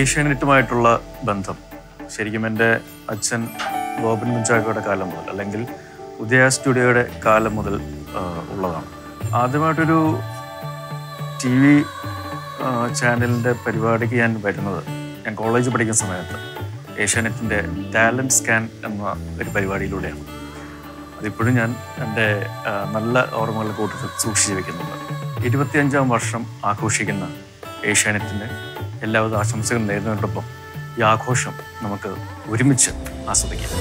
ഏഷ്യാനെറ്റുമായിട്ടുള്ള ബന്ധം. ശരിക്കും എന്റെ അച്ഛൻ ബോബൻ മുഞ്ചാക്കോയുടെ കാലം മുതൽ അല്ലെങ്കിൽ ഉദയ സ്റ്റുഡിയോയുടെ കാലം മുതൽ ഉള്ളതാണ്. ആദ്യമായിട്ടൊരു ടി വി ചാനലിന്റെ പരിപാടിക്ക് ഞാൻ വരുന്നത് ഞാൻ കോളേജ് പഠിക്കുന്ന സമയത്ത്. ഏഷ്യാനെറ്റിന്റെ ടാലന്റ് സ്കാൻ എന്ന ഒരു പരിപാടിയിലൂടെയാണ്. അതിപ്പോഴും ഞാൻ എന്റെ നല്ല ഓർമ്മകൾ കൂട്ടത്തിൽ സൂക്ഷിച്ചു വെക്കുന്നുണ്ട് ഇരുപത്തിയഞ്ചാം വർഷം ആഘോഷിക്കുന്ന ഏഷ്യാനെറ്റിന്റെ എല്ലാവിധ ആശംസകൾ നേരുന്നതിനോടൊപ്പം ഈ ആഘോഷം നമുക്ക് ഒരുമിച്ച് ആസ്വദിക്കാം.